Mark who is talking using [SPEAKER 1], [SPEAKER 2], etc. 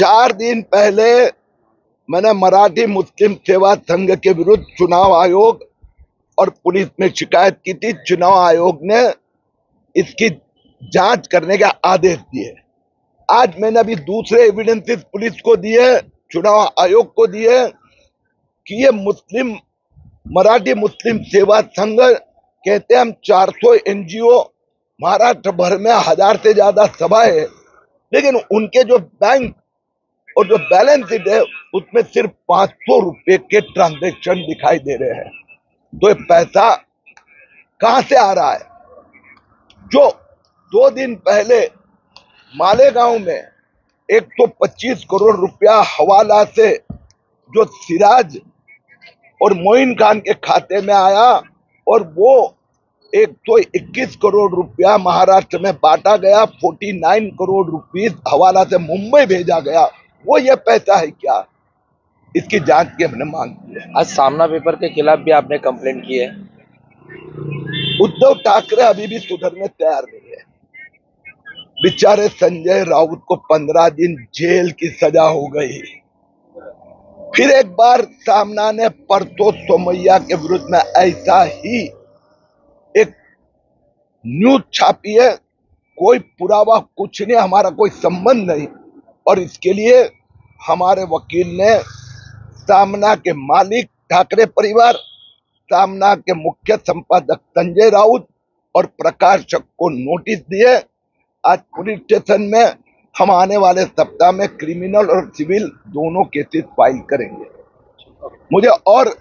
[SPEAKER 1] चार दिन पहले मैंने मराठी मुस्लिम सेवा संघ के विरुद्ध चुनाव आयोग और पुलिस में शिकायत की थी। चुनाव आयोग ने इसकी जाँच करने का आदेश दिए। आज मैंने अभी दूसरे एविडेंसेस पुलिस को दिए, चुनाव आयोग को दिए कि ये मुस्लिम, मराठी मुस्लिम सेवा संघ कहते हम 400 एनजीओ महाराष्ट्र भर में हज़ार से ज़्यादा सभा है। लेकिन उनके जो बैंक और जो बैलेंस शीट है, उसमें सिर्फ़ 500 रुपए के ट्रांजेक्शन दिखाई दे रहे हैं। तो ये पैसा कहाँ से आ रहा है? जो दो दिन पहले मालेगांव में 125 करोड़ रुपया हवाला से जो सिराज और मोइन खान के खाते में आया और वो एक तो इक्कीस करोड़ रुपया महाराष्ट्र में बांटा गया 49 करोड़ रुपीस हवाला से मुंबई भेजा गया। वो ये पैसा है क्या? इसकी जाँच की हमने मांग की है।
[SPEAKER 2] आज सामना पेपर के खिलाफ भी आपने कंप्लेंट की है।
[SPEAKER 1] उद्धव ठाकरे अभी भी सुधरने तैयार नहीं है। बेचारे संजय राउत को पंद्रह दिन जेल की सजा हो गई। फिर एक बार सामना ने परतो सोमैया के विरुद्ध में ऐसा ही एक न्यूज़ छापी है कोई पुरावा कुछ नहीं हमारा कोई संबंध नहीं। और इसके लिए हमारे वकील ने सामना के मालिक ठाकरे परिवार सामना के मुख्य संपादक संजय राउत और प्रकाशक को नोटिस दिए। आज पुलिस स्टेशन में हम आने वाले सप्ताह में क्रिमिनल और सिविल दोनों केसेस फ़ाइल करेंगे। मुझे और